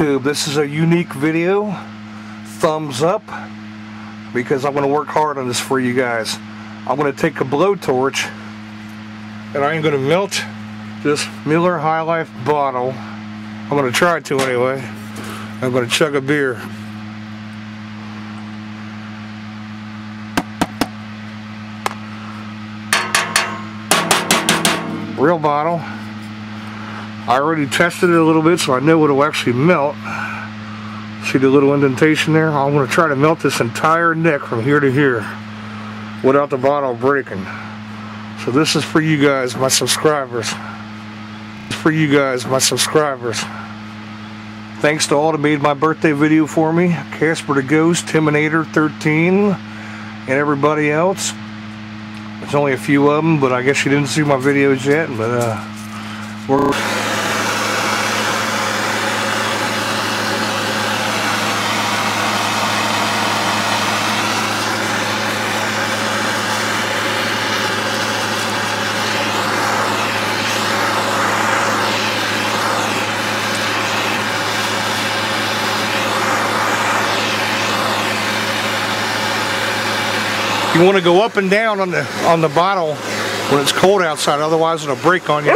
This is a unique video. Thumbs up because I'm going to work hard on this for you guys. I'm going to take a blowtorch and I'm going to melt this Miller High Life bottle. I'm going to try to anyway. I'm going to chug a beer. Real bottle. I already tested it a little bit so I know it'll actually melt. See the little indentation there? I'm going to try to melt this entire neck from here to here without the bottle breaking. So this is for you guys, my subscribers. For you guys, my subscribers. Thanks to all that made my birthday video for me. Casper the Ghost, Timinator 13, and everybody else. There's only a few of them, but I guess you didn't see my videos yet. But uh, we're... You want to go up and down on the on the bottle when it's cold outside, otherwise it'll break on you.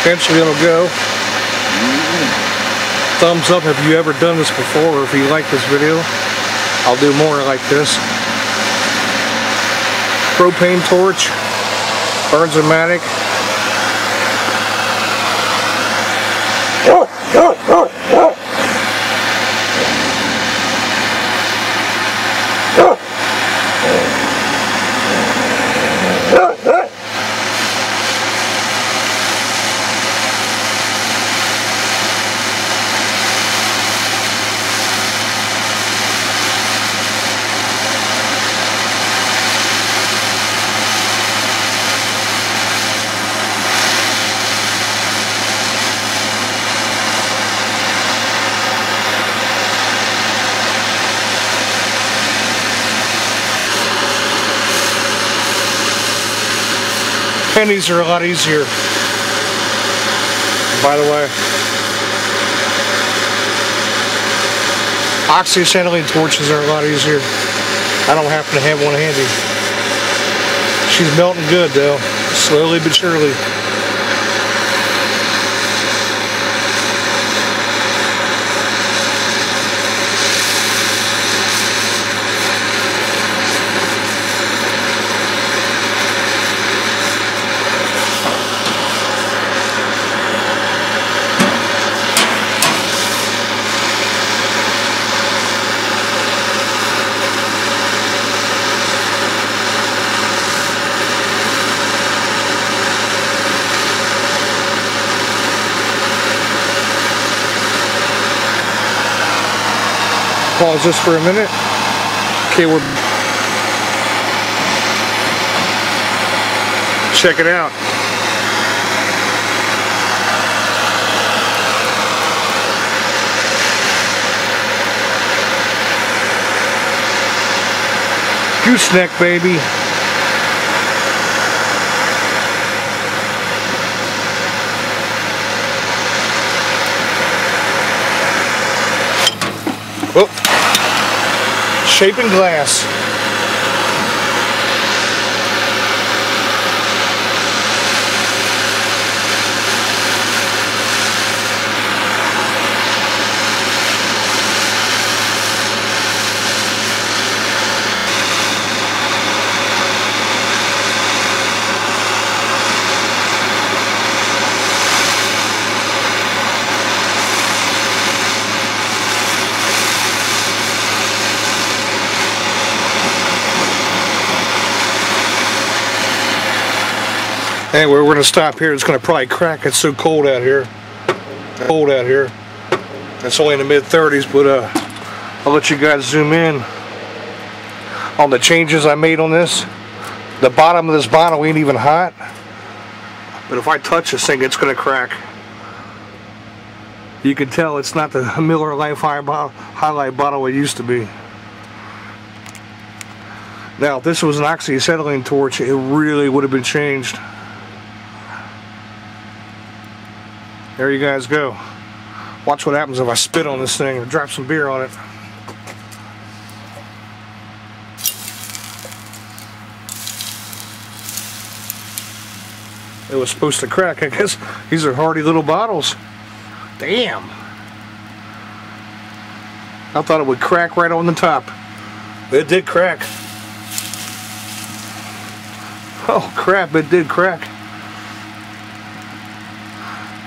Eventually it'll go. Thumbs up if you ever done this before or if you like this video. I'll do more like this. Propane torch, Bernzomatic. Pennies are a lot easier. By the way. Oxy-acetylene torches are a lot easier. I don't happen to have one handy. She's melting good though, slowly but surely. pause this for a minute. Okay, we're... Check it out. Gooseneck, baby. Whoop. Shaping glass. Anyway, we're going to stop here. It's going to probably crack. It's so cold out here. Cold out here. It's only in the mid 30s, but uh, I'll let you guys zoom in on the changes I made on this. The bottom of this bottle ain't even hot. But if I touch this thing, it's going to crack. You can tell it's not the Miller Lite Highlight bottle it used to be. Now, if this was an oxyacetylene torch, it really would have been changed. There you guys go. Watch what happens if I spit on this thing or drop some beer on it. It was supposed to crack. I guess these are hardy little bottles. Damn. I thought it would crack right on the top. It did crack. Oh crap, it did crack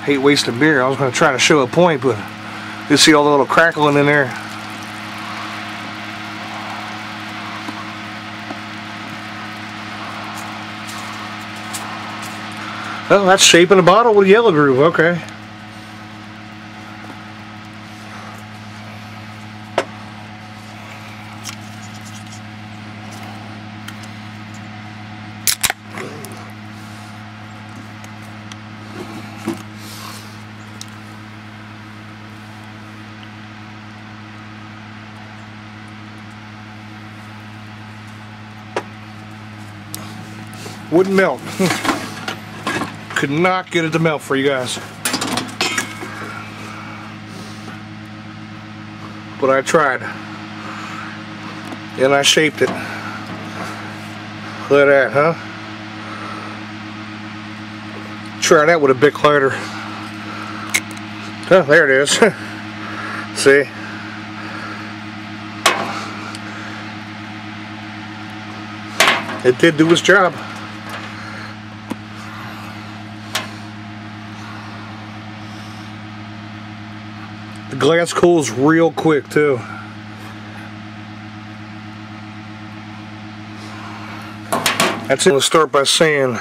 hate wasting beer. I was going to try to show a point, but you see all the little crackling in there. Oh, that's shaping a bottle with a yellow groove. Okay. Wouldn't melt. Could not get it to melt for you guys. But I tried. And I shaped it. Look at that, huh? Try that with a Bic lighter. Oh, there it is. See? It did do its job. The glass cools real quick too. That's it. Let's start by saying